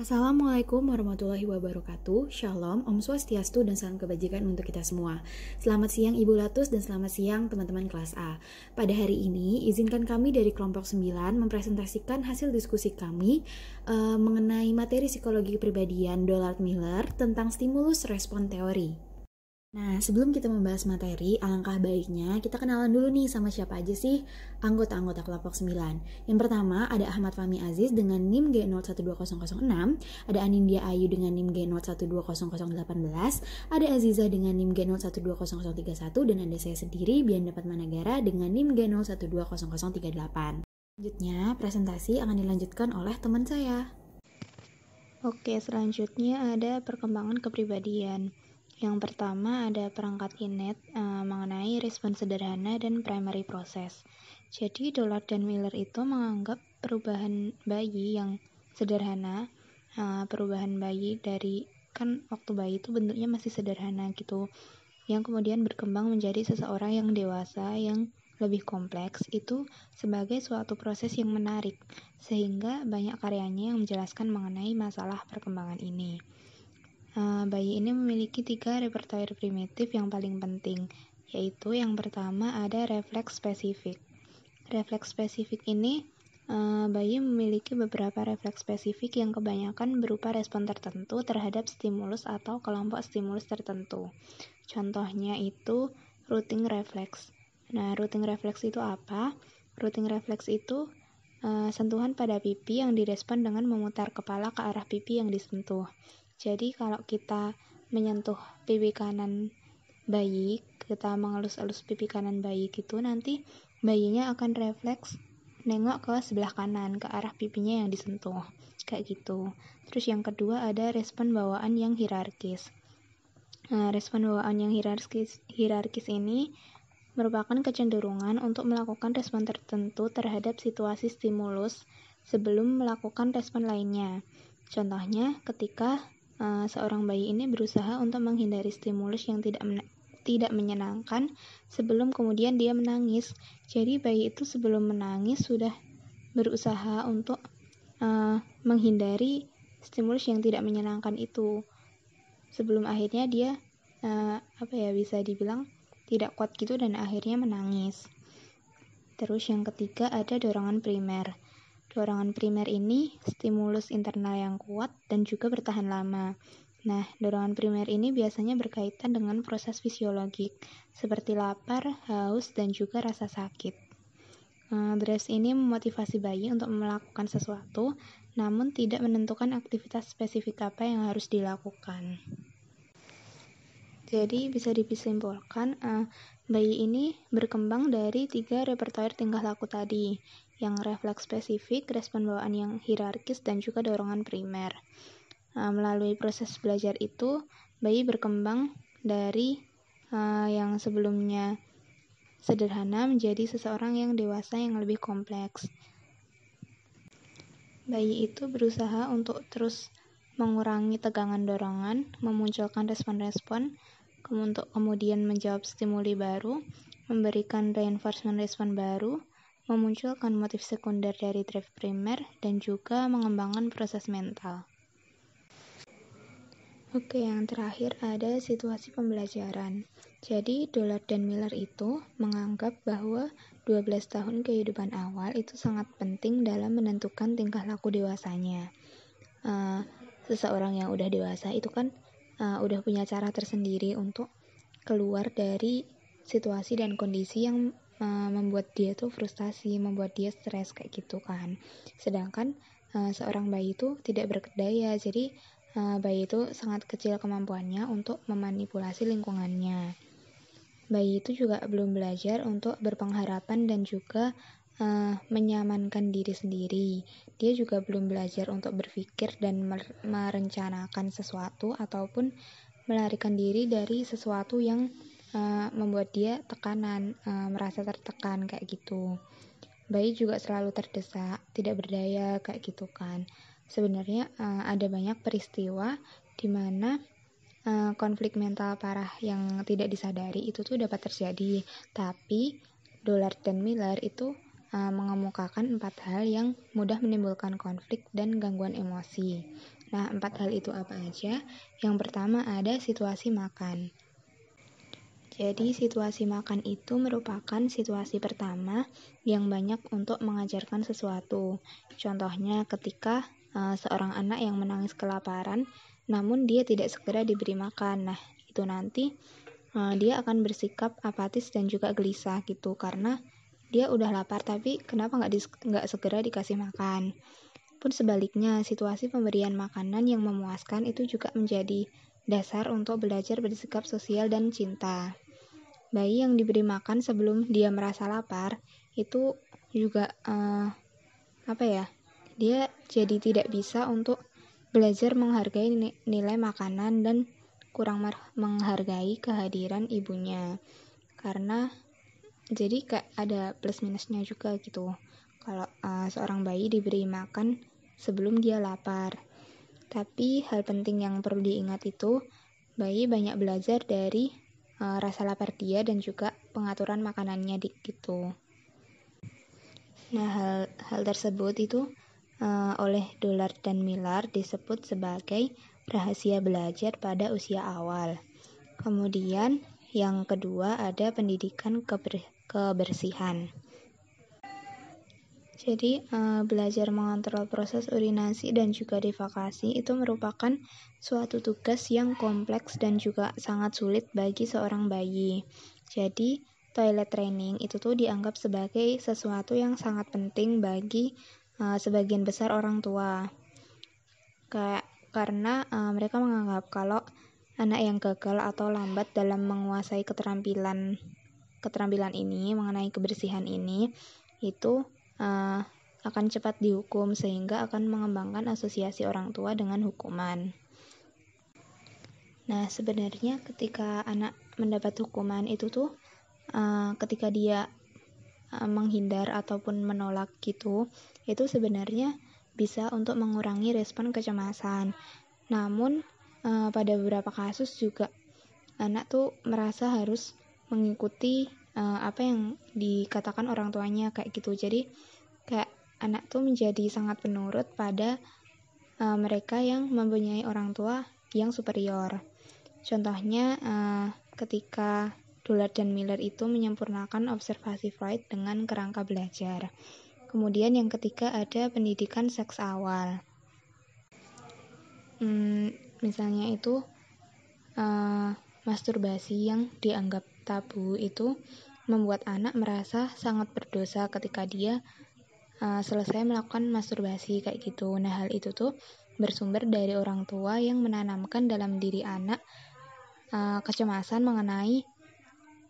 Assalamualaikum warahmatullahi wabarakatuh. Shalom, Om Swastiastu, dan salam kebajikan untuk kita semua. Selamat siang Ibu Latus dan selamat siang teman-teman kelas A. Pada hari ini, izinkan kami dari kelompok 9 mempresentasikan hasil diskusi kami uh, Mengenai materi psikologi kepribadian Dollard Miller tentang stimulus respon teori Nah, sebelum kita membahas materi, alangkah baiknya kita kenalan dulu nih sama siapa aja sih anggota-anggota kelompok 9. Yang pertama ada Ahmad Fahmi Aziz dengan NIM G012006, ada Anindya Ayu dengan NIM G012018, ada Aziza dengan NIM G012031, dan ada saya sendiri Bian Dapat Managara dengan NIM G012038. Selanjutnya, presentasi akan dilanjutkan oleh teman saya. Oke, selanjutnya ada perkembangan kepribadian. Yang pertama ada perangkat Inet uh, mengenai respon sederhana dan primary process. Jadi Dollard dan Miller itu menganggap perubahan bayi yang sederhana, uh, perubahan bayi dari kan waktu bayi itu bentuknya masih sederhana gitu, yang kemudian berkembang menjadi seseorang yang dewasa yang lebih kompleks itu sebagai suatu proses yang menarik, sehingga banyak karyanya yang menjelaskan mengenai masalah perkembangan ini. Uh, bayi ini memiliki tiga repertoire primitif yang paling penting, yaitu yang pertama ada refleks spesifik. Refleks spesifik ini, uh, bayi memiliki beberapa refleks spesifik yang kebanyakan berupa respon tertentu terhadap stimulus atau kelompok stimulus tertentu. Contohnya itu routing refleks. Nah, routing refleks itu apa? Routing refleks itu uh, sentuhan pada pipi yang direspon dengan memutar kepala ke arah pipi yang disentuh. Jadi kalau kita menyentuh pipi kanan bayi, kita mengelus-elus pipi kanan bayi gitu, nanti bayinya akan refleks nengok ke sebelah kanan, ke arah pipinya yang disentuh. Kayak gitu. Terus yang kedua ada respon bawaan yang hierarkis. Nah, respon bawaan yang hierarkis, hierarkis ini merupakan kecenderungan untuk melakukan respon tertentu terhadap situasi stimulus sebelum melakukan respon lainnya. Contohnya, ketika uh, seorang bayi ini berusaha untuk menghindari stimulus yang tidak men tidak menyenangkan sebelum kemudian dia menangis. Jadi bayi itu sebelum menangis sudah berusaha untuk uh, menghindari stimulus yang tidak menyenangkan itu. Sebelum akhirnya dia uh, apa ya bisa dibilang tidak kuat gitu dan akhirnya menangis. Terus yang ketiga ada dorongan primer. Dorongan primer ini stimulus internal yang kuat dan juga bertahan lama. Nah, dorongan primer ini biasanya berkaitan dengan proses fisiologik, seperti lapar, haus, dan juga rasa sakit. Uh, ini memotivasi bayi untuk melakukan sesuatu, namun tidak menentukan aktivitas spesifik apa yang harus dilakukan. Jadi bisa disimpulkan, uh, bayi ini berkembang dari tiga repertoire tingkah laku tadi, yang refleks spesifik, respon bawaan yang hierarkis, dan juga dorongan primer. Nah, melalui proses belajar itu, bayi berkembang dari uh, yang sebelumnya sederhana menjadi seseorang yang dewasa yang lebih kompleks. Bayi itu berusaha untuk terus mengurangi tegangan dorongan, memunculkan respon-respon, kemudian menjawab stimuli baru, memberikan reinforcement respon baru, memunculkan motif sekunder dari drive primer, dan juga mengembangkan proses mental. Oke, yang terakhir ada situasi pembelajaran. Jadi, Dollard dan Miller itu menganggap bahwa 12 tahun kehidupan awal itu sangat penting dalam menentukan tingkah laku dewasanya. Uh, seseorang yang udah dewasa itu kan uh, udah punya cara tersendiri untuk keluar dari situasi dan kondisi yang uh, membuat dia tuh frustasi, membuat dia stres kayak gitu kan. Sedangkan uh, seorang bayi itu tidak berdaya, jadi uh, bayi itu sangat kecil kemampuannya untuk memanipulasi lingkungannya. Bayi itu juga belum belajar untuk berpengharapan dan juga uh, menyamankan diri sendiri. Dia juga belum belajar untuk berpikir dan merencanakan sesuatu ataupun melarikan diri dari sesuatu yang uh, membuat dia tekanan, uh, merasa tertekan kayak gitu. Bayi juga selalu terdesak, tidak berdaya kayak gitu kan. Sebenarnya uh, ada banyak peristiwa di mana uh, konflik mental parah yang tidak disadari itu tuh dapat terjadi. Tapi Dollard dan Miller itu mengemukakan empat hal yang mudah menimbulkan konflik dan gangguan emosi. Nah, empat hal itu apa aja? Yang pertama ada situasi makan. Jadi, situasi makan itu merupakan situasi pertama yang banyak untuk mengajarkan sesuatu. Contohnya, ketika uh, seorang anak yang menangis kelaparan, namun dia tidak segera diberi makan. Nah, itu nanti uh, dia akan bersikap apatis dan juga gelisah gitu, karena dia udah lapar tapi kenapa nggak nggak segera dikasih makan pun sebaliknya situasi pemberian makanan yang memuaskan itu juga menjadi dasar untuk belajar bersikap sosial dan cinta bayi yang diberi makan sebelum dia merasa lapar itu juga uh, apa ya dia jadi tidak bisa untuk belajar menghargai nilai makanan dan kurang menghargai kehadiran ibunya. Karena jadi kayak ada plus minusnya juga gitu. Kalau uh, seorang bayi diberi makan sebelum dia lapar. Tapi hal penting yang perlu diingat itu bayi banyak belajar dari uh, rasa lapar dia dan juga pengaturan makanannya di, gitu nah hal hal tersebut itu uh, oleh Dolar dan Miller disebut sebagai rahasia belajar pada usia awal kemudian yang kedua ada pendidikan keber kebersihan. Jadi, uh, belajar mengontrol proses urinasi dan juga defekasi itu merupakan suatu tugas yang kompleks dan juga sangat sulit bagi seorang bayi. Jadi, toilet training itu tuh dianggap sebagai sesuatu yang sangat penting bagi uh, sebagian besar orang tua. Kayak karena uh, mereka menganggap kalau anak yang gagal atau lambat dalam menguasai keterampilan keterampilan ini mengenai kebersihan ini itu uh, akan cepat dihukum sehingga akan mengembangkan asosiasi orang tua dengan hukuman. Nah, sebenarnya ketika anak mendapat hukuman itu tuh uh, ketika dia uh, menghindar ataupun menolak gitu, itu sebenarnya bisa untuk mengurangi respon kecemasan. Namun uh, pada beberapa kasus juga anak tuh merasa harus mengikuti uh, apa yang dikatakan orang tuanya kayak gitu jadi kayak anak tuh menjadi sangat penurut pada uh, mereka yang mempunyai orang tua yang superior contohnya uh, ketika Dollard dan Miller itu menyempurnakan observasi Freud dengan kerangka belajar. Kemudian yang ketiga ada pendidikan seks awal. Hmm, misalnya itu uh, masturbasi yang dianggap tabu itu membuat anak merasa sangat berdosa ketika dia uh, selesai melakukan masturbasi kayak gitu. Nah, hal itu tuh bersumber dari orang tua yang menanamkan dalam diri anak uh, kecemasan mengenai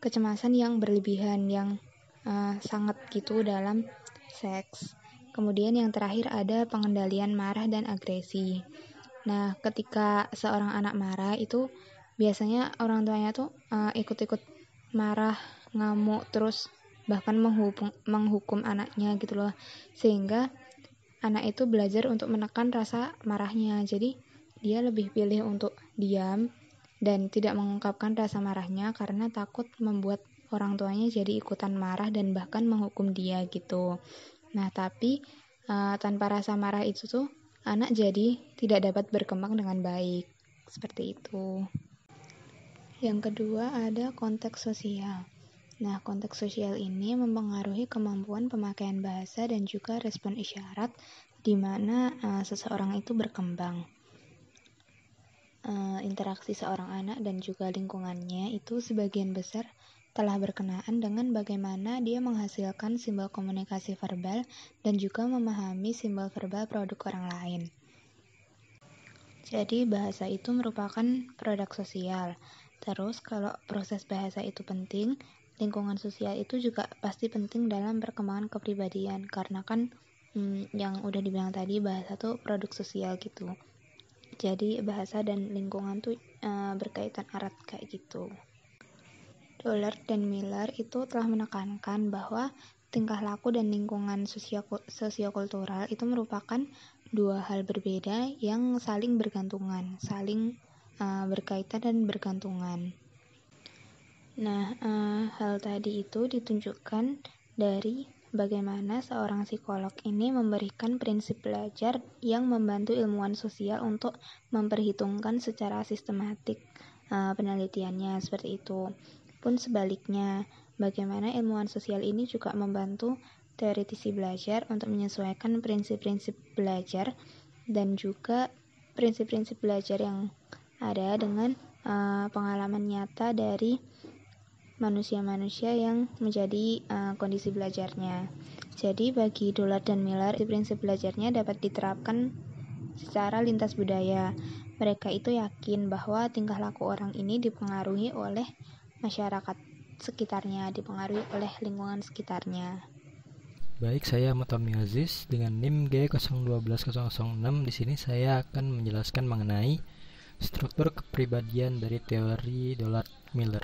kecemasan yang berlebihan yang uh, sangat gitu dalam seks. Kemudian yang terakhir ada pengendalian marah dan agresi. Nah, ketika seorang anak marah itu biasanya orang tuanya tuh ikut-ikut uh, marah ngamuk terus bahkan menghukum, menghukum anaknya gitu loh. Sehingga anak itu belajar untuk menekan rasa marahnya. Jadi dia lebih pilih untuk diam dan tidak mengungkapkan rasa marahnya karena takut membuat orang tuanya jadi ikutan marah dan bahkan menghukum dia gitu. Nah tapi uh, tanpa rasa marah itu tuh anak jadi tidak dapat berkembang dengan baik. Seperti itu yang kedua ada konteks sosial. Nah, konteks sosial ini mempengaruhi kemampuan pemakaian bahasa dan juga respon isyarat di mana uh, seseorang itu berkembang. Uh, interaksi seorang anak dan juga lingkungannya itu sebagian besar telah berkenaan dengan bagaimana dia menghasilkan simbol komunikasi verbal dan juga memahami simbol verbal produk orang lain. Jadi, bahasa itu merupakan produk sosial Terus kalau proses bahasa itu penting, lingkungan sosial itu juga pasti penting dalam perkembangan kepribadian karena kan hmm, yang udah dibilang tadi bahasa tuh produk sosial gitu. Jadi bahasa dan lingkungan tuh uh, berkaitan erat kayak gitu. Dollar dan Miller itu telah menekankan bahwa tingkah laku dan lingkungan sosiokultural itu merupakan dua hal berbeda yang saling bergantungan, saling uh, berkaitan dan bergantungan. Nah, uh, hal tadi itu ditunjukkan dari bagaimana seorang psikolog ini memberikan prinsip belajar yang membantu ilmuwan sosial untuk memperhitungkan secara sistematik uh, penelitiannya seperti itu. Pun sebaliknya, bagaimana ilmuwan sosial ini juga membantu teoretisi belajar untuk menyesuaikan prinsip-prinsip belajar dan juga prinsip-prinsip belajar yang ada dengan uh, pengalaman nyata dari manusia-manusia yang menjadi uh, kondisi belajarnya. Jadi bagi Dollard dan Miller, prinsip belajarnya dapat diterapkan secara lintas budaya. Mereka itu yakin bahwa tingkah laku orang ini dipengaruhi oleh masyarakat sekitarnya, dipengaruhi oleh lingkungan sekitarnya. Baik, saya Mutami Aziz dengan NIM G012006. Di sini saya akan menjelaskan mengenai struktur kepribadian dari teori Dollard Miller.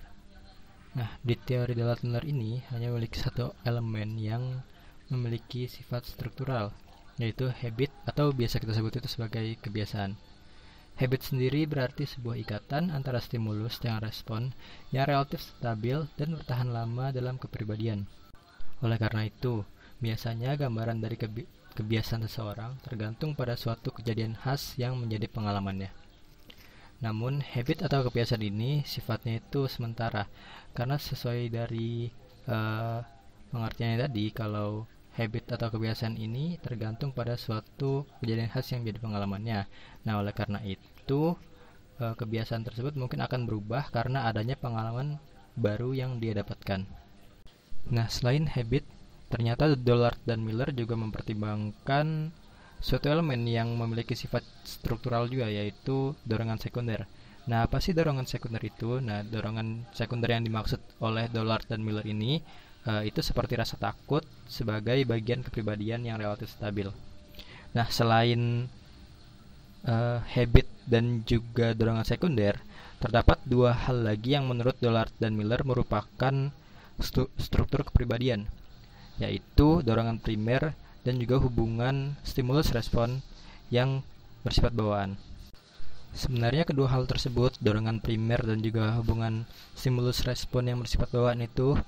Nah, di teori Dollard Miller ini hanya memiliki satu elemen yang memiliki sifat struktural, yaitu habit atau biasa kita sebut itu sebagai kebiasaan. Habit sendiri berarti sebuah ikatan antara stimulus dengan respon yang relatif stabil dan bertahan lama dalam kepribadian. Oleh karena itu, Biasanya gambaran dari kebi kebiasaan seseorang tergantung pada suatu kejadian khas yang menjadi pengalamannya. Namun, habit atau kebiasaan ini sifatnya itu sementara, karena sesuai dari uh, pengertiannya tadi, kalau habit atau kebiasaan ini tergantung pada suatu kejadian khas yang menjadi pengalamannya. Nah, oleh karena itu, uh, kebiasaan tersebut mungkin akan berubah karena adanya pengalaman baru yang dia dapatkan. Nah, selain habit, Ternyata Dollard dan Miller juga mempertimbangkan suatu elemen yang memiliki sifat struktural juga yaitu dorongan sekunder. Nah, apa sih dorongan sekunder itu? Nah, dorongan sekunder yang dimaksud oleh Dollard dan Miller ini uh, itu seperti rasa takut sebagai bagian kepribadian yang relatif stabil. Nah, selain uh, habit dan juga dorongan sekunder, terdapat dua hal lagi yang menurut Dollard dan Miller merupakan struktur kepribadian yaitu dorongan primer dan juga hubungan stimulus respon yang bersifat bawaan. Sebenarnya kedua hal tersebut, dorongan primer dan juga hubungan stimulus respon yang bersifat bawaan itu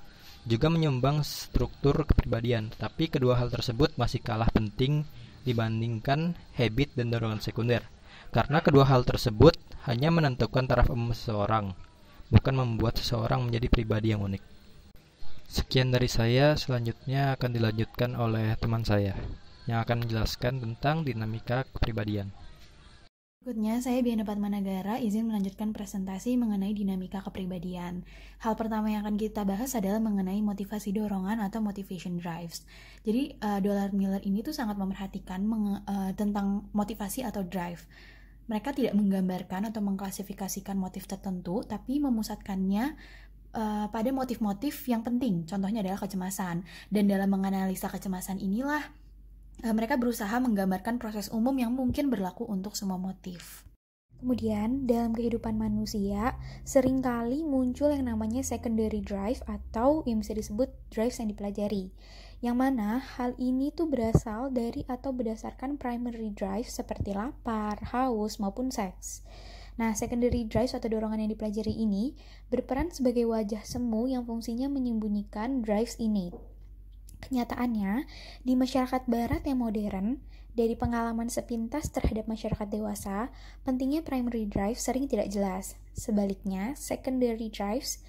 juga menyumbang struktur kepribadian, tapi kedua hal tersebut masih kalah penting dibandingkan habit dan dorongan sekunder. Karena kedua hal tersebut hanya menentukan taraf umum seseorang, bukan membuat seseorang menjadi pribadi yang unik. Sekian dari saya, selanjutnya akan dilanjutkan oleh teman saya yang akan menjelaskan tentang dinamika kepribadian. Berikutnya, saya Biana Managara izin melanjutkan presentasi mengenai dinamika kepribadian. Hal pertama yang akan kita bahas adalah mengenai motivasi dorongan atau motivation drives. Jadi, uh, Dollar Miller ini tuh sangat memperhatikan menge uh, tentang motivasi atau drive. Mereka tidak menggambarkan atau mengklasifikasikan motif tertentu, tapi memusatkannya uh, pada motif-motif yang penting. Contohnya adalah kecemasan. Dan dalam menganalisa kecemasan inilah uh, mereka berusaha menggambarkan proses umum yang mungkin berlaku untuk semua motif. Kemudian, dalam kehidupan manusia, sering kali muncul yang namanya secondary drive atau yang bisa disebut drive yang dipelajari. Yang mana hal ini tuh berasal dari atau berdasarkan primary drive seperti lapar, haus, maupun seks. Nah, secondary drive atau dorongan yang dipelajari ini berperan sebagai wajah semu yang fungsinya menyembunyikan drives innate. Kenyataannya, di masyarakat barat yang modern, dari pengalaman sepintas terhadap masyarakat dewasa, pentingnya primary drive sering tidak jelas. Sebaliknya, secondary drives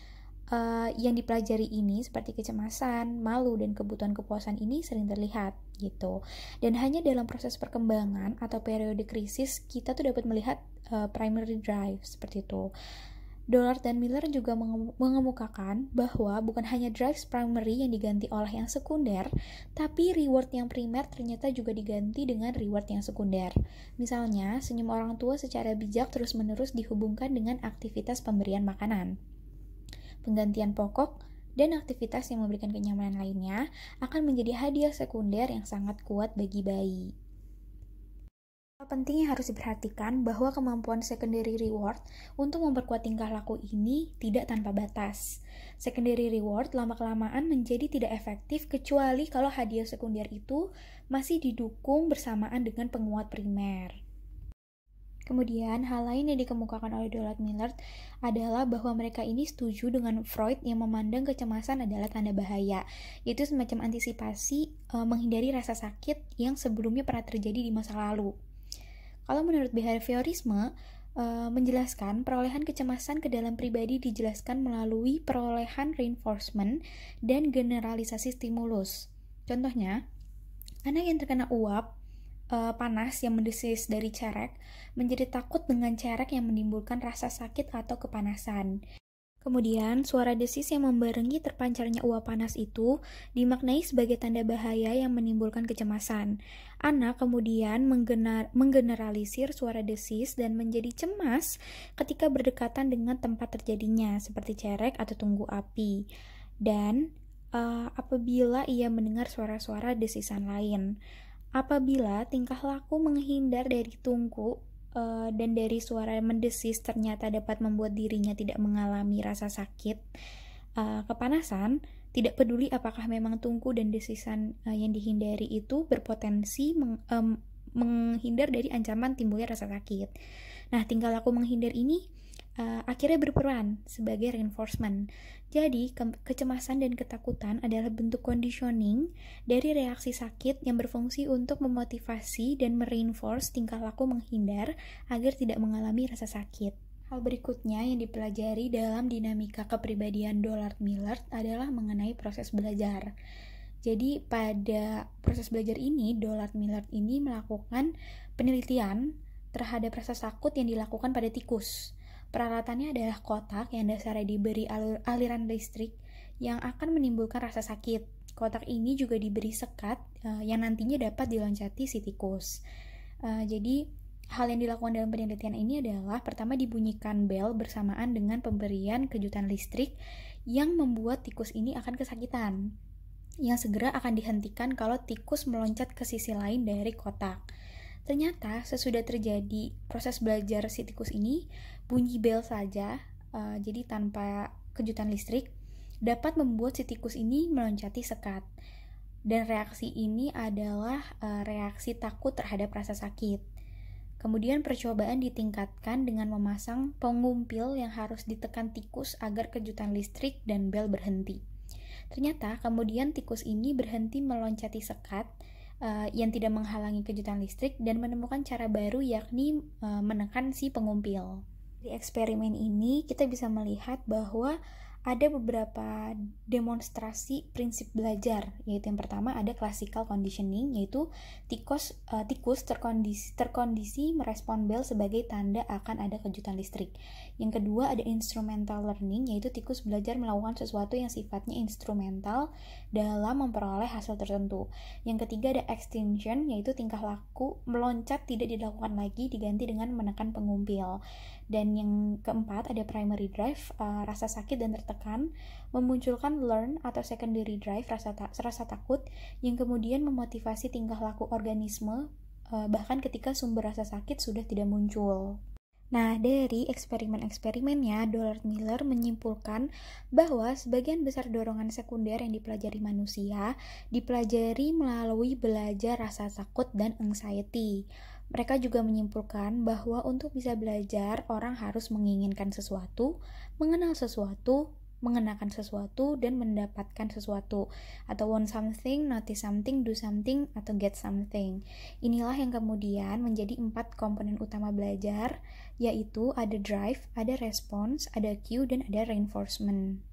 uh, yang dipelajari ini seperti kecemasan, malu dan kebutuhan kepuasan ini sering terlihat gitu. Dan hanya dalam proses perkembangan atau periode krisis kita tuh dapat melihat uh, primary drive seperti itu. Dollard dan Miller juga mengemukakan bahwa bukan hanya drives primary yang diganti oleh yang sekunder, tapi reward yang primer ternyata juga diganti dengan reward yang sekunder. Misalnya, senyum orang tua secara bijak terus-menerus dihubungkan dengan aktivitas pemberian makanan penggantian pokok, dan aktivitas yang memberikan kenyamanan lainnya akan menjadi hadiah sekunder yang sangat kuat bagi bayi. Hal penting yang harus diperhatikan bahwa kemampuan secondary reward untuk memperkuat tingkah laku ini tidak tanpa batas. Secondary reward lama-kelamaan menjadi tidak efektif kecuali kalau hadiah sekunder itu masih didukung bersamaan dengan penguat primer. Kemudian, hal lain yang dikemukakan oleh Dollard Millard adalah bahwa mereka ini setuju dengan Freud yang memandang kecemasan adalah tanda bahaya, yaitu semacam antisipasi e, menghindari rasa sakit yang sebelumnya pernah terjadi di masa lalu. Kalau menurut behaviorisme, e, menjelaskan perolehan kecemasan ke dalam pribadi dijelaskan melalui perolehan reinforcement dan generalisasi stimulus. Contohnya, anak yang terkena uap uh, panas yang mendesis dari cerek menjadi takut dengan cerek yang menimbulkan rasa sakit atau kepanasan. Kemudian, suara desis yang membarengi terpancarnya uap panas itu dimaknai sebagai tanda bahaya yang menimbulkan kecemasan. Anak kemudian menggener menggeneralisir suara desis dan menjadi cemas ketika berdekatan dengan tempat terjadinya, seperti cerek atau tunggu api. Dan uh, apabila ia mendengar suara-suara desisan lain. Apabila tingkah laku menghindar dari tungku uh, dan dari suara mendesis ternyata dapat membuat dirinya tidak mengalami rasa sakit, uh, kepanasan, tidak peduli apakah memang tungku dan desisan uh, yang dihindari itu berpotensi meng, um, menghindar dari ancaman timbulnya rasa sakit. Nah, tingkah laku menghindar ini uh, akhirnya berperan sebagai reinforcement. Jadi, ke kecemasan dan ketakutan adalah bentuk conditioning dari reaksi sakit yang berfungsi untuk memotivasi dan mereinforce tingkah laku menghindar agar tidak mengalami rasa sakit. Hal berikutnya yang dipelajari dalam dinamika kepribadian Dollard Millard adalah mengenai proses belajar. Jadi pada proses belajar ini, Dollard Millard ini melakukan penelitian terhadap rasa takut yang dilakukan pada tikus. Peralatannya adalah kotak yang dasarnya diberi alur, aliran listrik yang akan menimbulkan rasa sakit. Kotak ini juga diberi sekat uh, yang nantinya dapat diloncati si tikus. Uh, jadi, hal yang dilakukan dalam penelitian ini adalah pertama dibunyikan bel bersamaan dengan pemberian kejutan listrik yang membuat tikus ini akan kesakitan yang segera akan dihentikan kalau tikus meloncat ke sisi lain dari kotak. Ternyata sesudah terjadi proses belajar si tikus ini, bunyi bel saja, uh, jadi tanpa kejutan listrik, dapat membuat si tikus ini meloncati sekat. Dan reaksi ini adalah uh, reaksi takut terhadap rasa sakit. Kemudian percobaan ditingkatkan dengan memasang pengumpil yang harus ditekan tikus agar kejutan listrik dan bel berhenti. Ternyata kemudian tikus ini berhenti meloncati sekat uh, yang tidak menghalangi kejutan listrik dan menemukan cara baru yakni uh, menekan si pengumpil. Di eksperimen ini kita bisa melihat bahwa ada beberapa demonstrasi prinsip belajar yaitu yang pertama ada classical conditioning yaitu tikus uh, tikus terkondisi terkondisi merespon bel sebagai tanda akan ada kejutan listrik. Yang kedua ada instrumental learning yaitu tikus belajar melakukan sesuatu yang sifatnya instrumental dalam memperoleh hasil tertentu. Yang ketiga ada extinction yaitu tingkah laku meloncat tidak dilakukan lagi diganti dengan menekan pengumpil. Dan yang keempat ada primary drive, uh, rasa sakit dan tertekan, memunculkan learn atau secondary drive, rasa, ta rasa takut, yang kemudian memotivasi tingkah laku organisme, uh, bahkan ketika sumber rasa sakit sudah tidak muncul. Nah, dari eksperimen-eksperimennya, Dollard Miller menyimpulkan bahwa sebagian besar dorongan sekunder yang dipelajari manusia dipelajari melalui belajar rasa takut dan anxiety. Mereka juga menyimpulkan bahwa untuk bisa belajar, orang harus menginginkan sesuatu, mengenal sesuatu, mengenakan sesuatu, dan mendapatkan sesuatu. Atau want something, notice something, do something, atau get something. Inilah yang kemudian menjadi empat komponen utama belajar, yaitu ada drive, ada response, ada cue, dan ada reinforcement.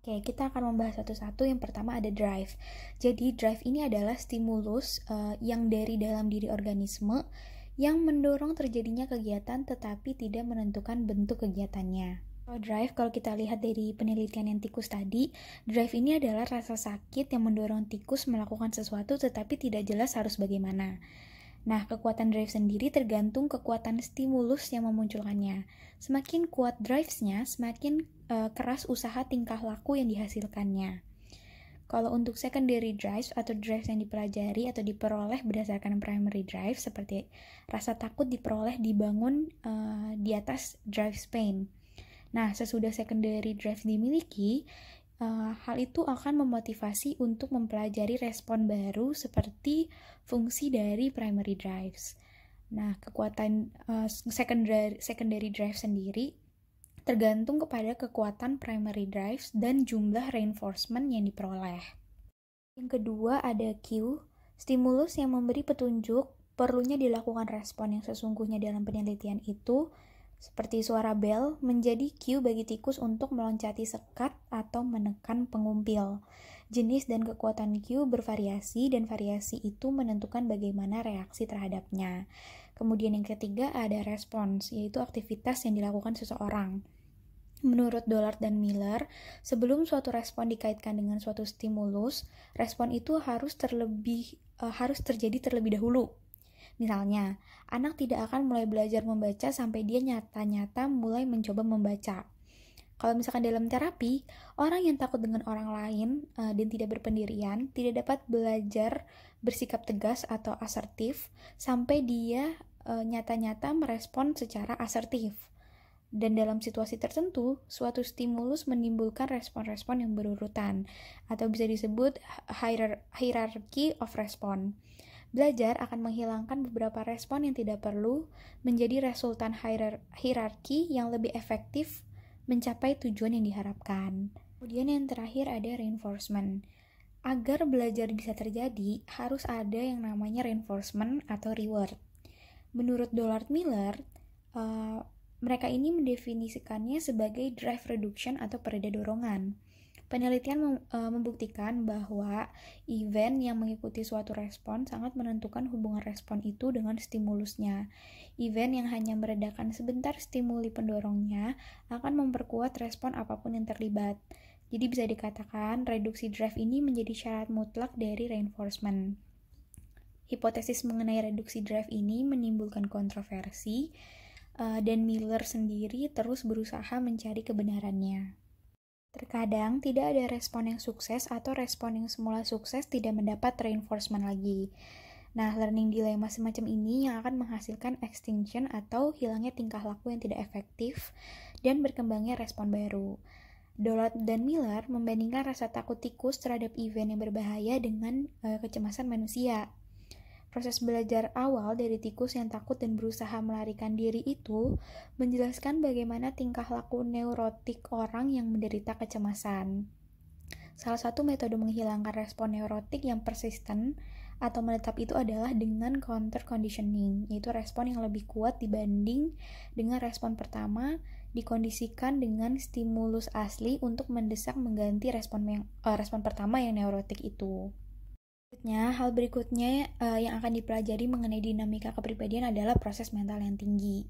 Oke, kita akan membahas satu-satu. Yang pertama ada drive. Jadi, drive ini adalah stimulus uh, yang dari dalam diri organisme yang mendorong terjadinya kegiatan tetapi tidak menentukan bentuk kegiatannya. Drive, kalau kita lihat dari penelitian yang tikus tadi, drive ini adalah rasa sakit yang mendorong tikus melakukan sesuatu tetapi tidak jelas harus bagaimana. Nah, kekuatan drive sendiri tergantung kekuatan stimulus yang memunculkannya. Semakin kuat drives-nya, semakin uh, keras usaha tingkah laku yang dihasilkannya. Kalau untuk secondary drives atau drives yang dipelajari atau diperoleh berdasarkan primary drive seperti rasa takut diperoleh dibangun uh, di atas drive Spain. Nah, sesudah secondary drive dimiliki, uh, hal itu akan memotivasi untuk mempelajari respon baru seperti fungsi dari primary drives. Nah, kekuatan uh, secondary secondary drive sendiri tergantung kepada kekuatan primary drives dan jumlah reinforcement yang diperoleh. Yang kedua ada Q, stimulus yang memberi petunjuk perlunya dilakukan respon yang sesungguhnya dalam penelitian itu seperti suara bel menjadi cue bagi tikus untuk meloncati sekat atau menekan pengumpil. Jenis dan kekuatan cue bervariasi dan variasi itu menentukan bagaimana reaksi terhadapnya. Kemudian yang ketiga ada respons, yaitu aktivitas yang dilakukan seseorang. Menurut Dollard dan Miller, sebelum suatu respon dikaitkan dengan suatu stimulus, respon itu harus terlebih uh, harus terjadi terlebih dahulu. Misalnya, anak tidak akan mulai belajar membaca sampai dia nyata-nyata mulai mencoba membaca. Kalau misalkan dalam terapi, orang yang takut dengan orang lain uh, dan tidak berpendirian tidak dapat belajar bersikap tegas atau asertif sampai dia uh, nyata-nyata merespon secara asertif. Dan dalam situasi tertentu, suatu stimulus menimbulkan respon-respon yang berurutan, atau bisa disebut hierarchy of response. Belajar akan menghilangkan beberapa respon yang tidak perlu menjadi resultan hierarki yang lebih efektif mencapai tujuan yang diharapkan. Kemudian yang terakhir ada reinforcement. Agar belajar bisa terjadi, harus ada yang namanya reinforcement atau reward. Menurut Dollard Miller, uh, mereka ini mendefinisikannya sebagai drive reduction atau pereda dorongan. Penelitian e, membuktikan bahwa event yang mengikuti suatu respon sangat menentukan hubungan respon itu dengan stimulusnya. Event yang hanya meredakan sebentar stimuli pendorongnya akan memperkuat respon apa pun yang terlibat. Jadi bisa dikatakan reduksi drive ini menjadi syarat mutlak dari reinforcement. Hipotesis mengenai reduksi drive ini menimbulkan kontroversi, uh, dan Miller sendiri terus berusaha mencari kebenarannya. Terkadang tidak ada respon yang sukses atau respon yang semula sukses tidak mendapat reinforcement lagi. Nah, learning dilemma semacam ini yang akan menghasilkan extinction atau hilangnya tingkah laku yang tidak efektif dan berkembangnya respon baru. Dollard dan Miller membandingkan rasa takut tikus terhadap event yang berbahaya dengan uh, kecemasan manusia. Proses belajar awal dari tikus yang takut dan berusaha melarikan diri itu menjelaskan bagaimana tingkah laku neurotik orang yang menderita kecemasan. Salah satu metode menghilangkan respon neurotik yang persisten atau menetap itu adalah dengan counter conditioning, yaitu respon yang lebih kuat dibanding dengan respon pertama dikondisikan dengan stimulus asli untuk mendesak mengganti respon yang, uh, respon pertama yang neurotik itu. Berikutnya, hal berikutnya uh, yang akan dipelajari mengenai dinamika kepribadian adalah proses mental yang tinggi.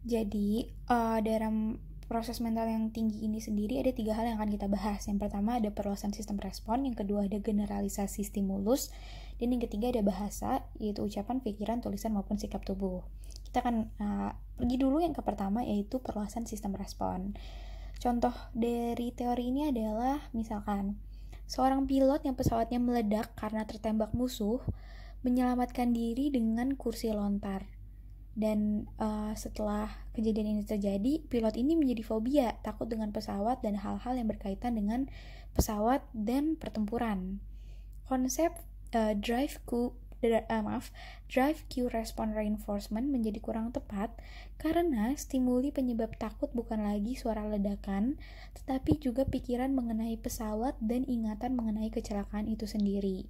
Jadi, uh, dalam proses mental yang tinggi ini sendiri ada tiga hal yang akan kita bahas. Yang pertama ada perluasan sistem respon, yang kedua ada generalisasi stimulus, dan yang ketiga ada bahasa, yaitu ucapan, pikiran, tulisan maupun sikap tubuh. Kita akan uh, pergi dulu yang ke pertama yaitu perluasan sistem respon. Contoh dari teori ini adalah misalkan Seorang pilot yang pesawatnya meledak karena tertembak musuh menyelamatkan diri dengan kursi lontar. Dan uh, setelah kejadian ini terjadi, pilot ini menjadi fobia, takut dengan pesawat dan hal-hal yang berkaitan dengan pesawat dan pertempuran. Konsep uh, drive ku uh, maaf, drive cue response reinforcement menjadi kurang tepat karena stimuli penyebab takut bukan lagi suara ledakan, tetapi juga pikiran mengenai pesawat dan ingatan mengenai kecelakaan itu sendiri.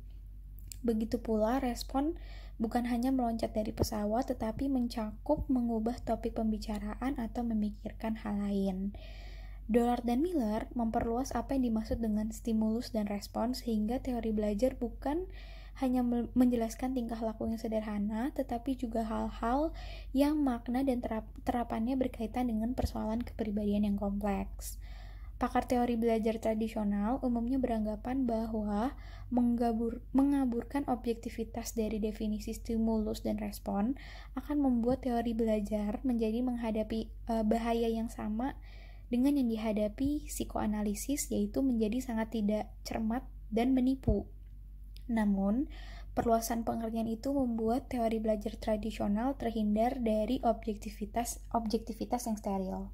Begitu pula respon bukan hanya meloncat dari pesawat, tetapi mencakup mengubah topik pembicaraan atau memikirkan hal lain. Dollard dan Miller memperluas apa yang dimaksud dengan stimulus dan respon sehingga teori belajar bukan hanya menjelaskan tingkah laku yang sederhana, tetapi juga hal-hal yang makna dan terap terapannya berkaitan dengan persoalan kepribadian yang kompleks. Pakar teori belajar tradisional umumnya beranggapan bahwa menggabur, mengaburkan objektivitas dari definisi stimulus dan respon akan membuat teori belajar menjadi menghadapi uh, bahaya yang sama dengan yang dihadapi psikoanalisis yaitu menjadi sangat tidak cermat dan menipu. Namun, perluasan pengertian itu membuat teori belajar tradisional terhindar dari objektivitas objektivitas yang steril.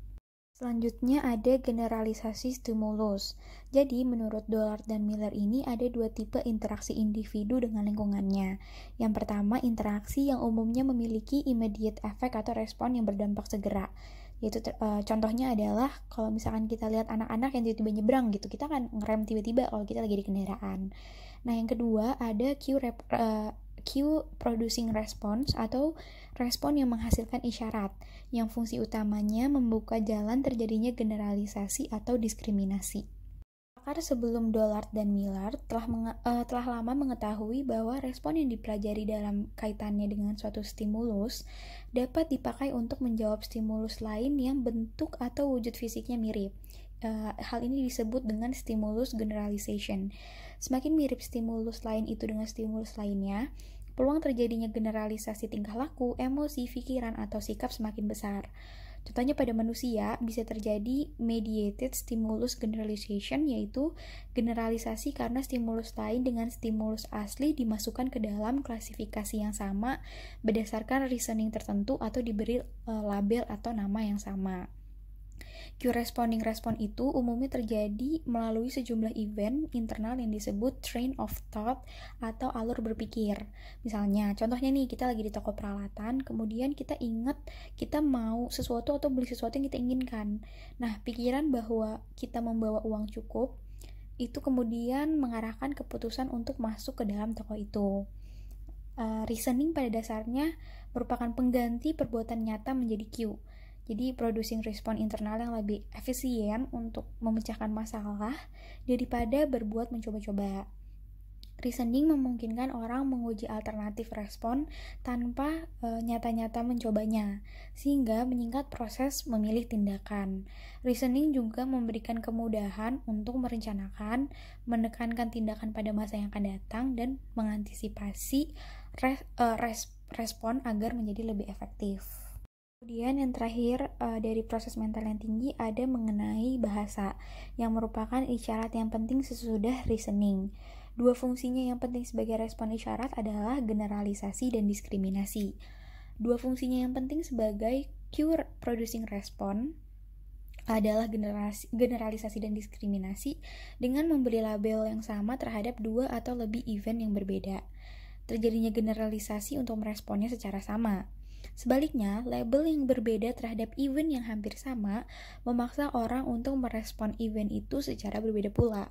Selanjutnya ada generalisasi stimulus. Jadi menurut Dollard dan Miller ini ada dua tipe interaksi individu dengan lingkungannya. Yang pertama interaksi yang umumnya memiliki immediate effect atau respon yang berdampak segera. Yaitu uh, contohnya adalah kalau misalkan kita lihat anak-anak yang tiba-tiba nyebrang gitu, kita kan ngerem tiba-tiba kalau kita lagi di kendaraan. Nah yang kedua ada cue rep, uh, cue producing response atau respon yang menghasilkan isyarat yang fungsi utamanya membuka jalan terjadinya generalisasi atau diskriminasi. Pakar sebelum Dollard dan Miller telah, uh, telah lama mengetahui bahwa respon yang dipelajari dalam kaitannya dengan suatu stimulus dapat dipakai untuk menjawab stimulus lain yang bentuk atau wujud fisiknya mirip. Uh, hal ini disebut dengan stimulus generalization. Semakin mirip stimulus lain itu dengan stimulus lainnya, peluang terjadinya generalisasi tingkah laku, emosi, pikiran, atau sikap semakin besar. Contohnya pada manusia bisa terjadi mediated stimulus generalization yaitu generalisasi karena stimulus lain dengan stimulus asli dimasukkan ke dalam klasifikasi yang sama berdasarkan reasoning tertentu atau diberi uh, label atau nama yang sama. Q-responding respon itu umumnya terjadi melalui sejumlah event internal yang disebut train of thought atau alur berpikir. Misalnya, contohnya nih, kita lagi di toko peralatan, kemudian kita ingat kita mau sesuatu atau beli sesuatu yang kita inginkan. Nah, pikiran bahwa kita membawa uang cukup itu kemudian mengarahkan keputusan untuk masuk ke dalam toko itu. Uh, reasoning pada dasarnya merupakan pengganti perbuatan nyata menjadi Q jadi producing respon internal yang lebih efisien untuk memecahkan masalah daripada berbuat mencoba-coba. Reasoning memungkinkan orang menguji alternatif respon tanpa e, nyata-nyata mencobanya, sehingga menyingkat proses memilih tindakan. Reasoning juga memberikan kemudahan untuk merencanakan, menekankan tindakan pada masa yang akan datang, dan mengantisipasi res, e, res, respon agar menjadi lebih efektif. Kemudian yang terakhir uh, dari proses mental yang tinggi ada mengenai bahasa yang merupakan isyarat yang penting sesudah reasoning. Dua fungsinya yang penting sebagai respon isyarat adalah generalisasi dan diskriminasi. Dua fungsinya yang penting sebagai cure producing respon adalah generalisasi dan diskriminasi dengan memberi label yang sama terhadap dua atau lebih event yang berbeda. Terjadinya generalisasi untuk meresponnya secara sama Sebaliknya, label yang berbeda terhadap event yang hampir sama memaksa orang untuk merespon event itu secara berbeda pula.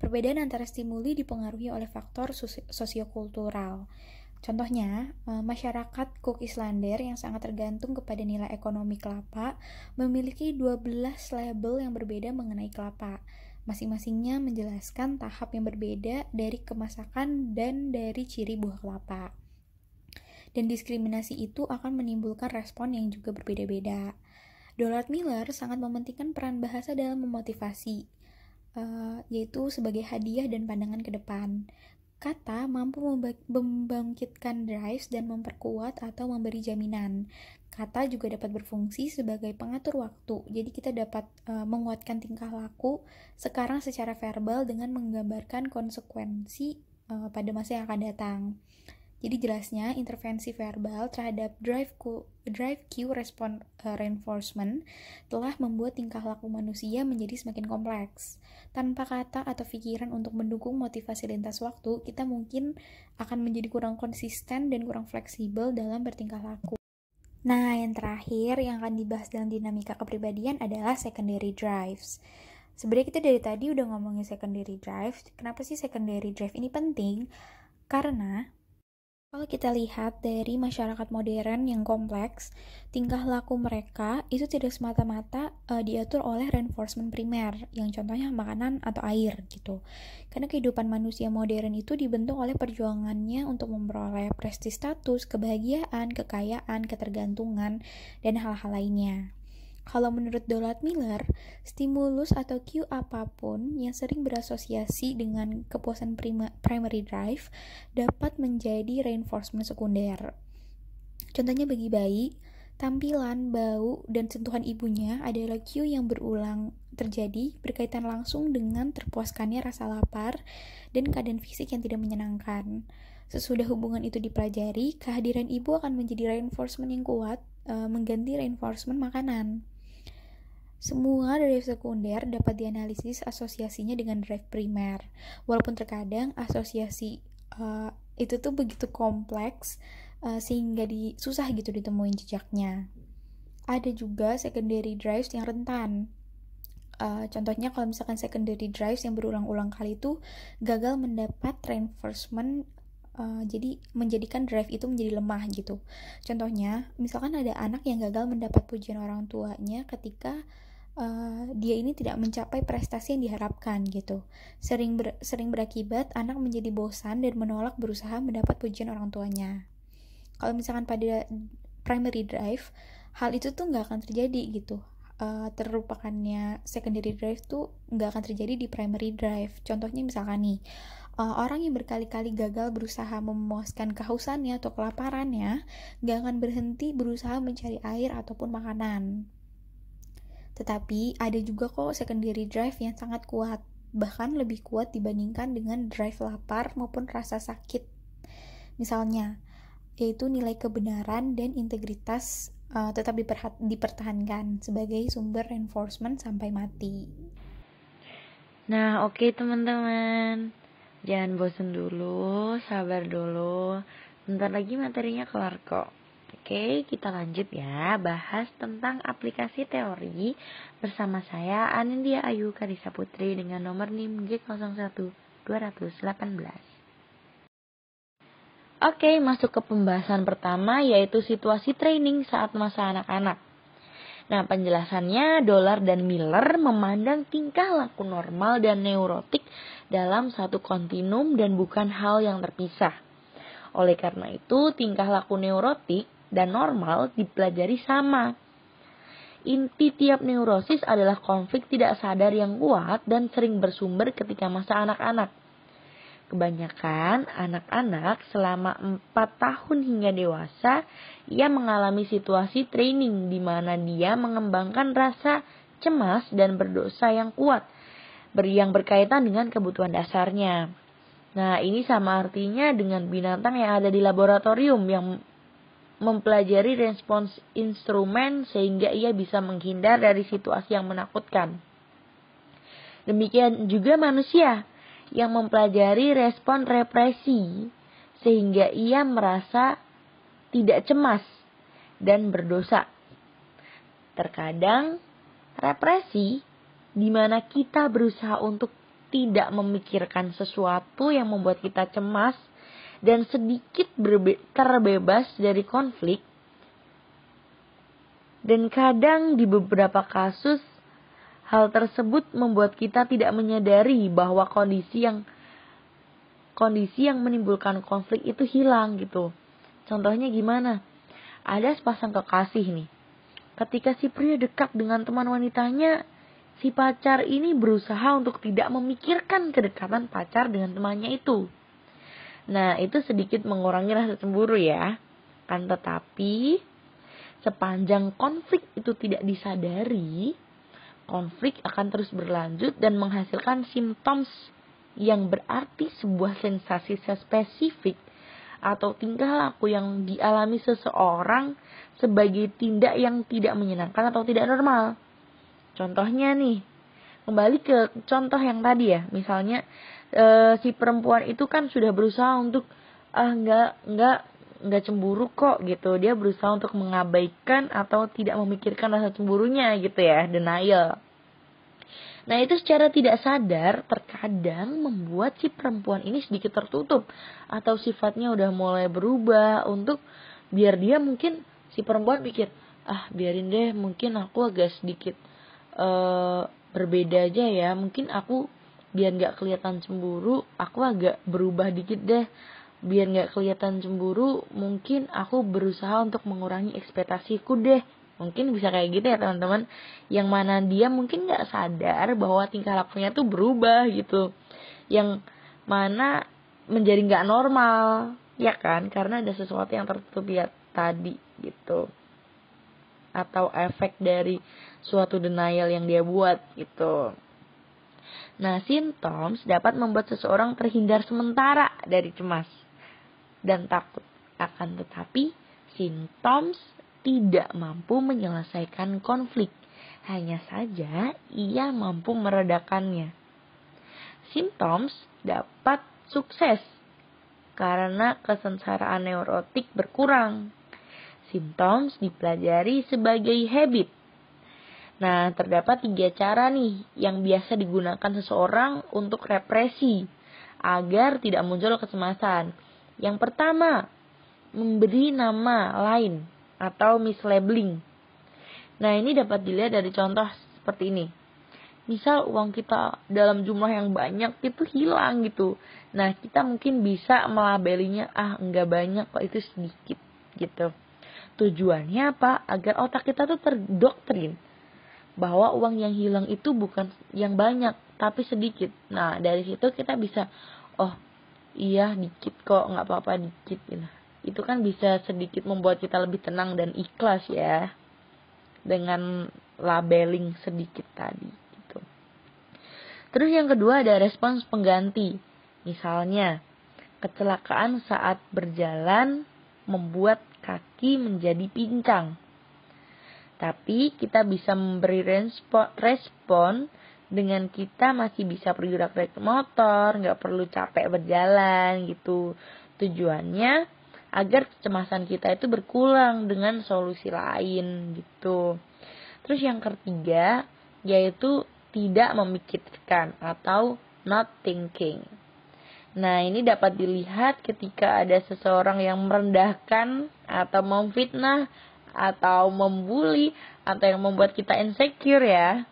Perbedaan antara stimuli dipengaruhi oleh faktor sosiokultural. Contohnya, eh, masyarakat Cook Islander yang sangat tergantung kepada nilai ekonomi kelapa memiliki 12 label yang berbeda mengenai kelapa. Masing-masingnya menjelaskan tahap yang berbeda dari kemasakan dan dari ciri buah kelapa dan diskriminasi itu akan menimbulkan respon yang juga berbeda-beda. Dollard Miller sangat mementingkan peran bahasa dalam memotivasi, uh, yaitu sebagai hadiah dan pandangan ke depan. Kata mampu membangkitkan drives dan memperkuat atau memberi jaminan. Kata juga dapat berfungsi sebagai pengatur waktu. Jadi kita dapat uh, menguatkan tingkah laku sekarang secara verbal dengan menggambarkan konsekuensi uh, pada masa yang akan datang. Jadi jelasnya intervensi verbal terhadap drive Q, drive Q respon uh, reinforcement telah membuat tingkah laku manusia menjadi semakin kompleks. Tanpa kata atau pikiran untuk mendukung motivasi lintas waktu, kita mungkin akan menjadi kurang konsisten dan kurang fleksibel dalam bertingkah laku. Nah, yang terakhir yang akan dibahas dalam dinamika kepribadian adalah secondary drives. Sebenarnya kita dari tadi udah ngomongin secondary drive. Kenapa sih secondary drive ini penting? Karena kalau kita lihat dari masyarakat modern yang kompleks, tingkah laku mereka itu tidak semata-mata uh, diatur oleh reinforcement primer, yang contohnya makanan atau air gitu. Karena kehidupan manusia modern itu dibentuk oleh perjuangannya untuk memperoleh prestis status, kebahagiaan, kekayaan, ketergantungan, dan hal-hal lainnya. Kalau menurut Dollard Miller, stimulus atau cue apa pun yang sering berasosiasi dengan kepuasan prima, primary drive dapat menjadi reinforcement sekunder. Contohnya bagi bayi, tampilan, bau, dan sentuhan ibunya adalah cue yang berulang terjadi berkaitan langsung dengan terpuaskannya rasa lapar dan keadaan fisik yang tidak menyenangkan. Sesudah hubungan itu dipelajari, kehadiran ibu akan menjadi reinforcement yang kuat, e, mengganti reinforcement makanan. Semua drive sekunder dapat dianalisis asosiasinya dengan drive primer. Walaupun terkadang asosiasi uh, itu tuh begitu kompleks uh, sehingga di, susah gitu ditemuin jejaknya. Ada juga secondary drives yang rentan. Uh, contohnya kalau misalkan secondary drives yang berulang-ulang kali itu gagal mendapat reinforcement uh, jadi menjadikan drive itu menjadi lemah gitu. Contohnya, misalkan ada anak yang gagal mendapat pujian orang tuanya ketika uh, dia ini tidak mencapai prestasi yang diharapkan gitu. Sering ber, sering berakibat anak menjadi bosan dan menolak berusaha mendapat pujian orang tuanya. Kalau misalkan pada primary drive, hal itu tuh nggak akan terjadi gitu. Uh, terlupakannya secondary drive tuh nggak akan terjadi di primary drive. Contohnya misalkan nih, uh, orang yang berkali-kali gagal berusaha memuaskan kehausannya atau kelaparannya, nggak akan berhenti berusaha mencari air ataupun makanan. Tetapi ada juga kok secondary drive yang sangat kuat, bahkan lebih kuat dibandingkan dengan drive lapar maupun rasa sakit. Misalnya, yaitu nilai kebenaran dan integritas uh, tetap dipertahankan sebagai sumber reinforcement sampai mati. Nah, oke okay, teman-teman. Jangan bosan dulu, sabar dulu. Bentar lagi materinya kelar kok. Oke, kita lanjut ya, bahas tentang aplikasi teori bersama saya Anindya Ayu Karisa Putri dengan nomor NIM G01 218. Oke, masuk ke pembahasan pertama yaitu situasi training saat masa anak-anak. Nah, penjelasannya Dolar dan Miller memandang tingkah laku normal dan neurotik dalam satu kontinum dan bukan hal yang terpisah. Oleh karena itu, tingkah laku neurotik dan normal dipelajari sama. Inti tiap neurosis adalah konflik tidak sadar yang kuat dan sering bersumber ketika masa anak-anak. Kebanyakan anak-anak selama 4 tahun hingga dewasa, ia mengalami situasi training di mana dia mengembangkan rasa cemas dan berdosa yang kuat, yang berkaitan dengan kebutuhan dasarnya. Nah, ini sama artinya dengan binatang yang ada di laboratorium yang mempelajari respons instrumen sehingga ia bisa menghindar dari situasi yang menakutkan. Demikian juga manusia yang mempelajari respon represi sehingga ia merasa tidak cemas dan berdosa. Terkadang represi di mana kita berusaha untuk tidak memikirkan sesuatu yang membuat kita cemas dan sedikit terbebas dari konflik. Dan kadang di beberapa kasus hal tersebut membuat kita tidak menyadari bahwa kondisi yang kondisi yang menimbulkan konflik itu hilang gitu. Contohnya gimana? Ada sepasang kekasih nih. Ketika si pria dekat dengan teman wanitanya, si pacar ini berusaha untuk tidak memikirkan kedekatan pacar dengan temannya itu. Nah, itu sedikit mengurangi rasa cemburu ya. Kan tetapi sepanjang konflik itu tidak disadari, konflik akan terus berlanjut dan menghasilkan simptoms yang berarti sebuah sensasi spesifik atau tingkah laku yang dialami seseorang sebagai tindak yang tidak menyenangkan atau tidak normal. Contohnya nih, kembali ke contoh yang tadi ya, misalnya e, si perempuan itu kan sudah berusaha untuk ah nggak nggak nggak cemburu kok gitu. Dia berusaha untuk mengabaikan atau tidak memikirkan rasa cemburunya gitu ya denial. Nah itu secara tidak sadar terkadang membuat si perempuan ini sedikit tertutup atau sifatnya udah mulai berubah untuk biar dia mungkin si perempuan pikir ah biarin deh mungkin aku agak sedikit uh, berbeda aja ya. Mungkin aku biar nggak kelihatan cemburu aku agak berubah dikit deh. Biar nggak kelihatan cemburu mungkin aku berusaha untuk mengurangi ekspektasiku deh. Mungkin bisa kayak gitu ya teman-teman. Yang mana dia mungkin nggak sadar bahwa tingkah lakunya tuh berubah gitu. Yang mana menjadi nggak normal ya kan? Karena ada sesuatu yang tertutup ya tadi gitu. Atau efek dari suatu denial yang dia buat gitu Nah, simptoms dapat membuat seseorang terhindar sementara dari cemas dan takut. Akan tetapi, simptoms tidak mampu menyelesaikan konflik. hanya saja ia mampu meredakannya. Symptoms dapat sukses karena kesengsaraan neurotik berkurang. Symptoms dipelajari sebagai habit. Nah, terdapat tiga cara nih yang biasa digunakan seseorang untuk represi agar tidak muncul kecemasan. Yang pertama, memberi nama lain atau mislabeling. Nah, ini dapat dilihat dari contoh seperti ini. Misal uang kita dalam jumlah yang banyak itu hilang gitu. Nah, kita mungkin bisa melabelinya, ah enggak banyak kok itu sedikit gitu. Tujuannya apa? Agar otak kita tuh terdoktrin bahwa uang yang hilang itu bukan yang banyak, tapi sedikit. Nah, dari situ kita bisa, oh iya dikit kok, nggak apa-apa dikit gitu. Itu kan bisa sedikit membuat kita lebih tenang dan ikhlas ya. Dengan labeling sedikit tadi gitu. Terus yang kedua ada respons pengganti. Misalnya, kecelakaan saat berjalan membuat kaki menjadi pincang tapi kita bisa memberi respon dengan kita masih bisa bergerak naik motor, nggak perlu capek berjalan gitu. Tujuannya agar kecemasan kita itu berkurang dengan solusi lain gitu. Terus yang ketiga yaitu tidak memikirkan atau not thinking. Nah, ini dapat dilihat ketika ada seseorang yang merendahkan atau memfitnah atau membuli atau yang membuat kita insecure ya.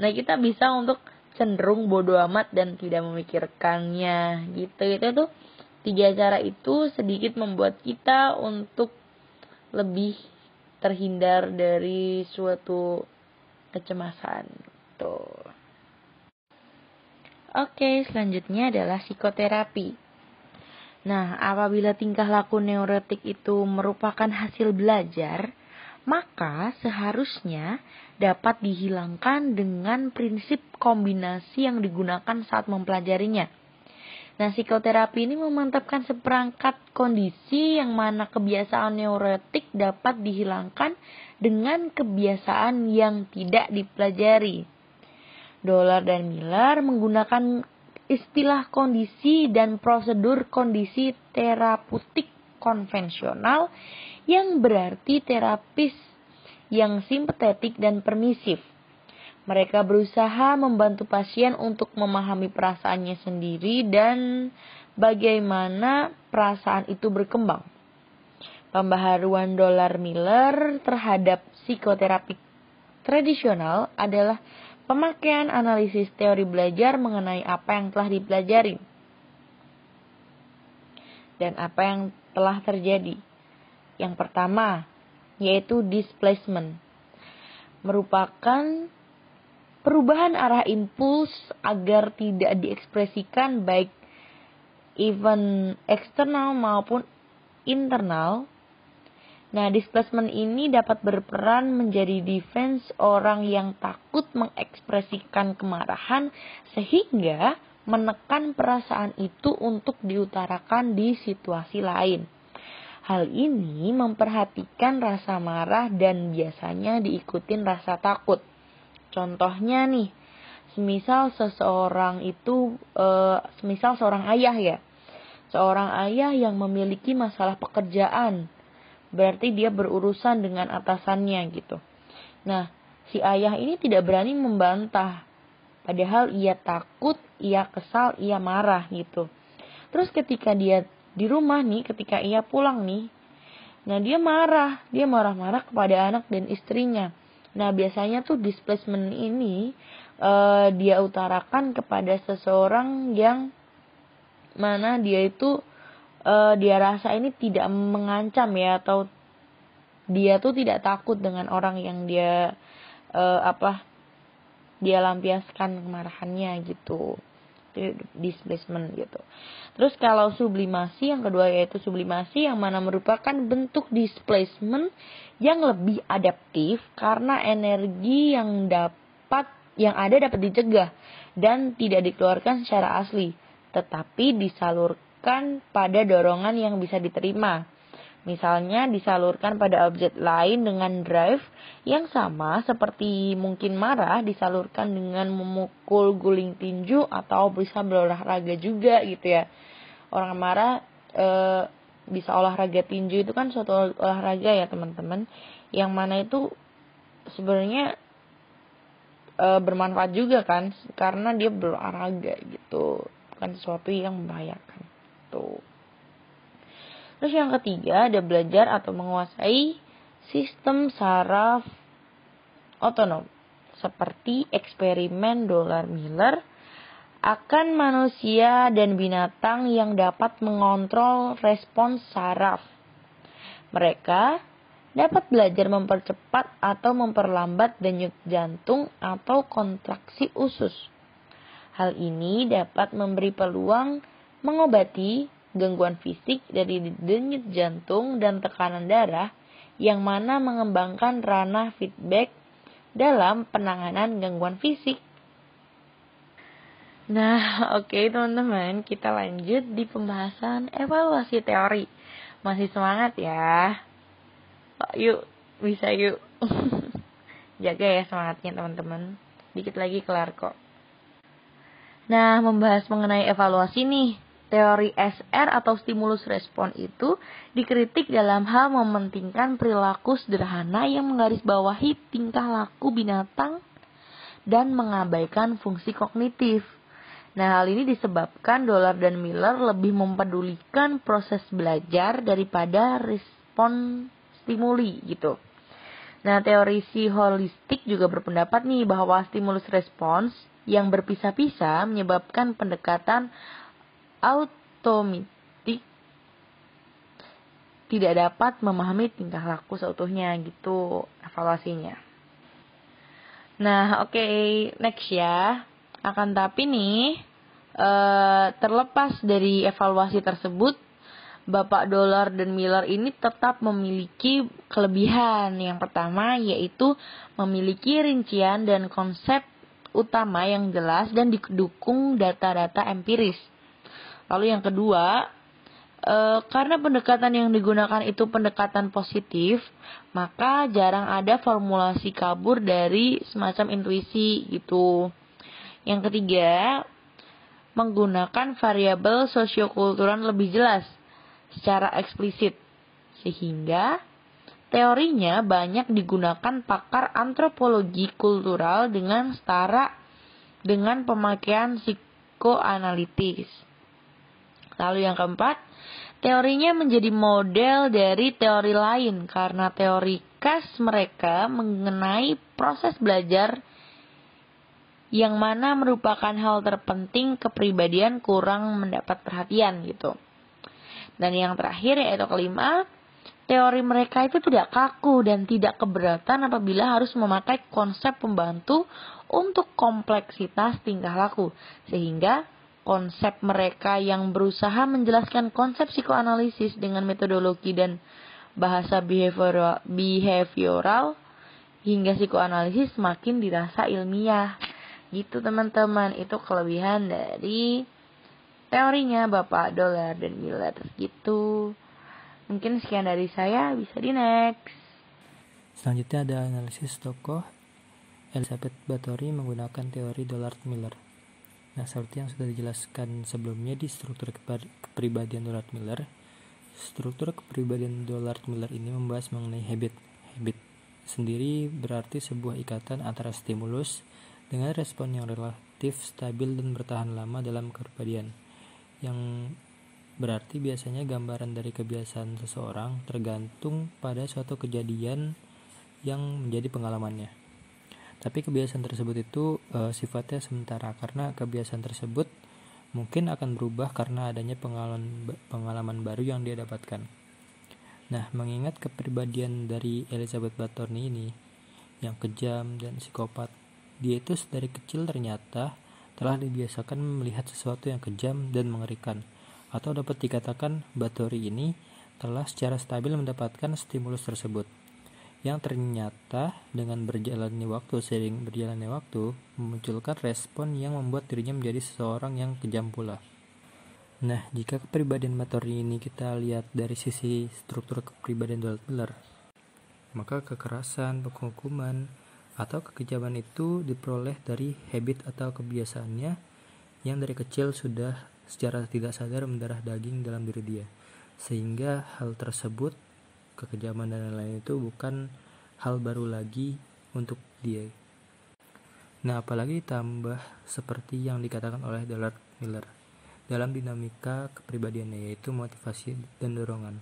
Nah, kita bisa untuk cenderung bodoh amat dan tidak memikirkannya gitu. Itu tuh tiga cara itu sedikit membuat kita untuk lebih terhindar dari suatu kecemasan. Tuh. Oke, selanjutnya adalah psikoterapi. Nah, apabila tingkah laku neurotik itu merupakan hasil belajar, maka seharusnya dapat dihilangkan dengan prinsip kombinasi yang digunakan saat mempelajarinya. Nah, psikoterapi ini memantapkan seperangkat kondisi yang mana kebiasaan neurotik dapat dihilangkan dengan kebiasaan yang tidak dipelajari. Dolar dan Miller menggunakan istilah kondisi dan prosedur kondisi terapeutik konvensional yang berarti terapis yang simpatetik dan permisif. Mereka berusaha membantu pasien untuk memahami perasaannya sendiri dan bagaimana perasaan itu berkembang. Pembaharuan dolar Miller terhadap psikoterapi tradisional adalah pemakaian analisis teori belajar mengenai apa yang telah dipelajari dan apa yang telah terjadi. Yang pertama, yaitu displacement. Merupakan perubahan arah impuls agar tidak diekspresikan baik event eksternal maupun internal. Nah, displacement ini dapat berperan menjadi defense orang yang takut mengekspresikan kemarahan sehingga menekan perasaan itu untuk diutarakan di situasi lain. Hal ini memperhatikan rasa marah dan biasanya diikutin rasa takut. Contohnya nih, semisal seseorang itu, e, semisal seorang ayah ya, seorang ayah yang memiliki masalah pekerjaan, berarti dia berurusan dengan atasannya gitu. Nah, si ayah ini tidak berani membantah, padahal ia takut, ia kesal, ia marah gitu. Terus ketika dia di rumah nih ketika ia pulang nih nah dia marah. Dia marah-marah kepada anak dan istrinya. Nah biasanya tuh displacement ini uh, dia utarakan kepada seseorang yang mana dia itu uh, dia rasa ini tidak mengancam ya atau dia tuh tidak takut dengan orang yang dia uh, apa dia lampiaskan kemarahannya gitu displacement gitu. Terus kalau sublimasi yang kedua yaitu sublimasi yang mana merupakan bentuk displacement yang lebih adaptif karena energi yang dapat yang ada dapat dicegah dan tidak dikeluarkan secara asli, tetapi disalurkan pada dorongan yang bisa diterima. Misalnya disalurkan pada objek lain dengan drive yang sama seperti mungkin marah disalurkan dengan memukul guling tinju atau bisa berolahraga juga gitu ya. Orang marah e, bisa olahraga tinju itu kan suatu olahraga ya teman-teman. Yang mana itu sebenarnya e, bermanfaat juga kan karena dia berolahraga gitu. Bukan sesuatu yang membahayakan. Tuh Terus yang ketiga ada belajar atau menguasai sistem saraf otonom seperti eksperimen Dolar Miller akan manusia dan binatang yang dapat mengontrol respons saraf. Mereka dapat belajar mempercepat atau memperlambat denyut jantung atau kontraksi usus. Hal ini dapat memberi peluang mengobati gangguan fisik dari denyut jantung dan tekanan darah yang mana mengembangkan ranah feedback dalam penanganan gangguan fisik. Nah, oke okay, teman-teman, kita lanjut di pembahasan evaluasi teori. Masih semangat ya? Oh, yuk, bisa yuk. Jaga ya semangatnya teman-teman. Dikit lagi kelar kok. Nah, membahas mengenai evaluasi nih. Teori SR atau stimulus respon itu dikritik dalam hal mementingkan perilaku sederhana yang menggarisbawahi tingkah laku binatang dan mengabaikan fungsi kognitif. Nah, hal ini disebabkan Dollar dan Miller lebih mempedulikan proses belajar daripada respon stimuli gitu. Nah, teori si holistik juga berpendapat nih bahwa stimulus respons yang berpisah-pisah menyebabkan pendekatan automatik tidak dapat memahami tingkah laku seutuhnya gitu evaluasinya. Nah, oke, okay, next ya. Akan tapi nih, e, terlepas dari evaluasi tersebut, Bapak Dollar dan Miller ini tetap memiliki kelebihan. Yang pertama yaitu memiliki rincian dan konsep utama yang jelas dan didukung data-data empiris. Lalu yang kedua, e, karena pendekatan yang digunakan itu pendekatan positif, maka jarang ada formulasi kabur dari semacam intuisi gitu. Yang ketiga, menggunakan variabel sosiokultural lebih jelas secara eksplisit sehingga teorinya banyak digunakan pakar antropologi kultural dengan setara dengan pemakaian psikoanalitis. Lalu yang keempat, teorinya menjadi model dari teori lain karena teori khas mereka mengenai proses belajar yang mana merupakan hal terpenting kepribadian kurang mendapat perhatian gitu. Dan yang terakhir yaitu kelima, teori mereka itu tidak kaku dan tidak keberatan apabila harus memakai konsep pembantu untuk kompleksitas tingkah laku. Sehingga konsep mereka yang berusaha menjelaskan konsep psikoanalisis dengan metodologi dan bahasa behavioral, behavioral hingga psikoanalisis semakin dirasa ilmiah. Gitu teman-teman, itu kelebihan dari teorinya Bapak Dollar dan Miller gitu. Mungkin sekian dari saya, bisa di next. Selanjutnya ada analisis tokoh Elizabeth Bathory menggunakan teori Dollard Miller. Nah, seperti yang sudah dijelaskan sebelumnya di struktur kepribadian Dollard Miller, struktur kepribadian Dollard Miller ini membahas mengenai habit. Habit sendiri berarti sebuah ikatan antara stimulus dengan respon yang relatif stabil dan bertahan lama dalam kepribadian. Yang berarti biasanya gambaran dari kebiasaan seseorang tergantung pada suatu kejadian yang menjadi pengalamannya. Tapi kebiasaan tersebut itu e, sifatnya sementara karena kebiasaan tersebut mungkin akan berubah karena adanya pengalaman pengalaman baru yang dia dapatkan. Nah, mengingat kepribadian dari Elizabeth Bathory ini yang kejam dan psikopat, dia itu dari kecil ternyata telah dibiasakan melihat sesuatu yang kejam dan mengerikan. Atau dapat dikatakan Bathory ini telah secara stabil mendapatkan stimulus tersebut yang ternyata dengan berjalannya waktu sering berjalannya waktu memunculkan respon yang membuat dirinya menjadi seseorang yang kejam pula. Nah, jika kepribadian materi ini kita lihat dari sisi struktur kepribadian Donald Miller, maka kekerasan, penghukuman, atau kekejaman itu diperoleh dari habit atau kebiasaannya yang dari kecil sudah secara tidak sadar mendarah daging dalam diri dia. Sehingga hal tersebut, kekejaman dan lain-lain itu bukan hal baru lagi untuk dia. Nah, apalagi tambah seperti yang dikatakan oleh Donald Miller dalam dinamika kepribadiannya yaitu motivasi dan dorongan.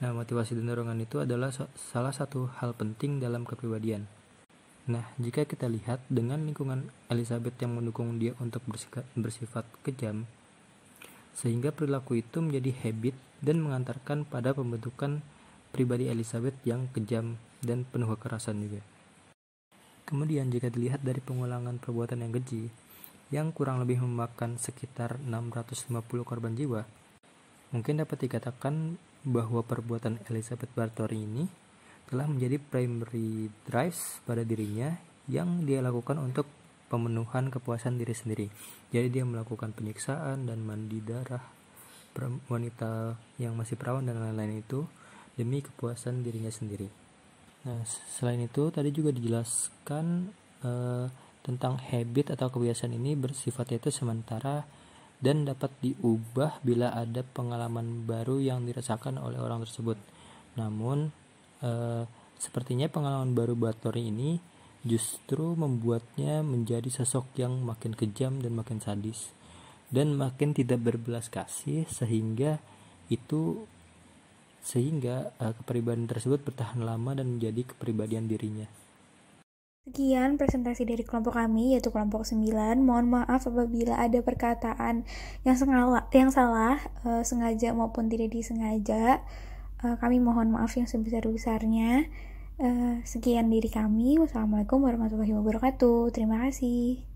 Nah, motivasi dan dorongan itu adalah salah satu hal penting dalam kepribadian. Nah, jika kita lihat dengan lingkungan Elizabeth yang mendukung dia untuk bersifat kejam, sehingga perilaku itu menjadi habit dan mengantarkan pada pembentukan pribadi Elizabeth yang kejam dan penuh kekerasan juga. Kemudian jika dilihat dari pengulangan perbuatan yang keji, yang kurang lebih memakan sekitar 650 korban jiwa, mungkin dapat dikatakan bahwa perbuatan Elizabeth Bartori ini telah menjadi primary drives pada dirinya yang dia lakukan untuk pemenuhan kepuasan diri sendiri. Jadi dia melakukan penyiksaan dan mandi darah wanita yang masih perawan dan lain-lain itu demi kepuasan dirinya sendiri. Nah, selain itu tadi juga dijelaskan uh, tentang habit atau kebiasaan ini bersifat itu sementara dan dapat diubah bila ada pengalaman baru yang dirasakan oleh orang tersebut. Namun, e, sepertinya pengalaman baru buat Tori ini justru membuatnya menjadi sosok yang makin kejam dan makin sadis dan makin tidak berbelas kasih sehingga itu sehingga e, kepribadian tersebut bertahan lama dan menjadi kepribadian dirinya. Sekian presentasi dari kelompok kami yaitu kelompok 9. Mohon maaf apabila ada perkataan yang salah, yang salah uh, sengaja maupun tidak disengaja. Uh, kami mohon maaf yang sebesar-besarnya. Uh, sekian diri kami. Wassalamualaikum warahmatullahi wabarakatuh. Terima kasih.